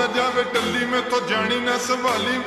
ਨਾ ਜਾਵੇ ਟੱਲੀ ਮੈਥੋਂ ਜਾਣੀ ਨਾ ਸੰਭਾਲੀ।